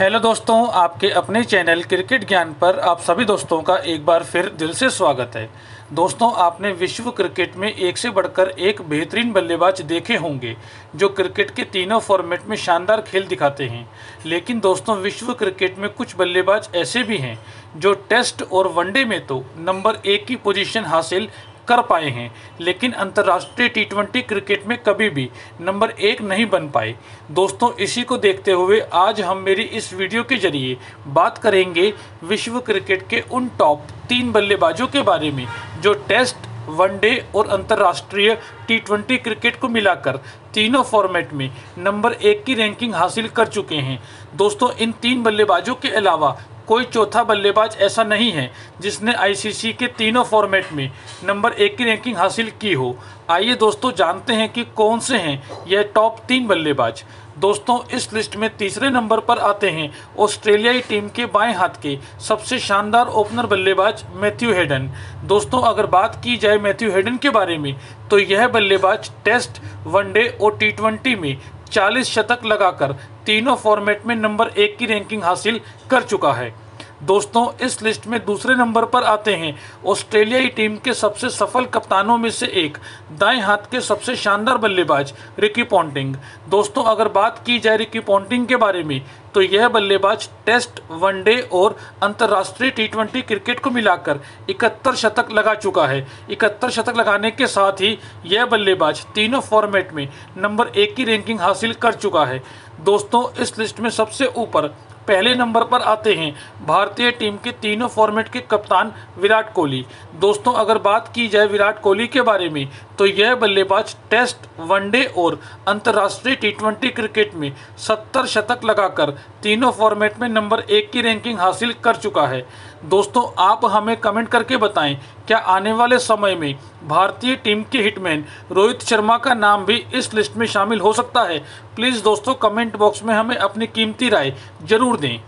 Hello दोस्तों, आपके अपने चैनल क्रिकेट ज्ञान पर आप सभी दोस्तों का एक बार फिर दिल से स्वागत है। दोस्तों, आपने विश्व क्रिकेट में एक से बढ़कर एक बेहतरीन बल्लेबाज देखे होंगे, जो क्रिकेट के तीनों फॉर्मेट में शानदार खेल दिखाते हैं। लेकिन दोस्तों, विश्व क्रिकेट में कुछ बल्लेबाज ऐसे भी हैं, जो टेस्ट और वनडे में तो नंबर एक की पोजीशन हासिल कर पाए हैं, लेकिन अंतर्राष्ट्रीय टी ट्वेंटी क्रिकेट में कभी भी नंबर एक नहीं बन पाए। दोस्तों, इसी को देखते हुए आज हम मेरी इस वीडियो के ज़रिए बात करेंगे विश्व क्रिकेट के उन टॉप तीन बल्लेबाजों के बारे में, जो टेस्ट, वनडे और अंतर्राष्ट्रीय टी ट्वेंटी क्रिकेट को मिलाकर तीनों फॉर्मेट में नंबर एक की रैंकिंग हासिल कर चुके हैं। दोस्तों, इन तीन बल्लेबाजों के अलावा कोई चौथा बल्लेबाज ऐसा नहीं है जिसने आईसीसी के तीनों फॉर्मेट में नंबर एक की रैंकिंग हासिल की हो। आइए दोस्तों जानते हैं कि कौन से हैं यह टॉप तीन बल्लेबाज। दोस्तों, इस लिस्ट में तीसरे नंबर पर आते हैं ऑस्ट्रेलियाई टीम के बाएँ हाथ के सबसे शानदार ओपनर बल्लेबाज मैथ्यू हेडन दोस्तों, अगर बात की जाए मैथ्यू हेडन के बारे में तो यह बल्लेबाज टेस्ट वनडे और टी ट्वेंटी में 40 शतक लगाकर तीनों फॉर्मेट में नंबर एक की रैंकिंग हासिल कर चुका है। दोस्तों, इस लिस्ट में दूसरे नंबर पर आते हैं। ऑस्ट्रेलियाई टीम के सबसे सफल कप्तानों में से एक, दाएँ हाथ के सबसे शानदार बल्लेबाज, रिकी पॉन्टिंग। दोस्तों, अगर बात की जाए रिकी पॉन्टिंग के बारे में तो यह बल्लेबाज टेस्ट, वनडे और अंतर्राष्ट्रीय टी ट्वेंटी क्रिकेट को मिलाकर इकहत्तर शतक लगा चुका है। इकहत्तर शतक लगाने के साथ ही यह बल्लेबाज तीनों फॉर्मेट में नंबर एक की रैंकिंग हासिल कर चुका है। दोस्तों, इस लिस्ट में सबसे ऊपर पहले नंबर पर आते हैं। भारतीय टीम के तीनों फॉर्मेट के कप्तान विराट कोहली। दोस्तों, अगर बात की जाए विराट कोहली के बारे में तो यह बल्लेबाज टेस्ट वनडे और अंतर्राष्ट्रीय टी क्रिकेट में 70 शतक लगाकर तीनों फॉर्मेट में नंबर एक की रैंकिंग हासिल कर चुका है। दोस्तों, आप हमें कमेंट करके बताएँ, क्या आने वाले समय में भारतीय टीम के हिटमैन रोहित शर्मा का नाम भी इस लिस्ट में शामिल हो सकता है? प्लीज़ दोस्तों कमेंट बॉक्स में हमें अपनी कीमती राय ज़रूर ordem.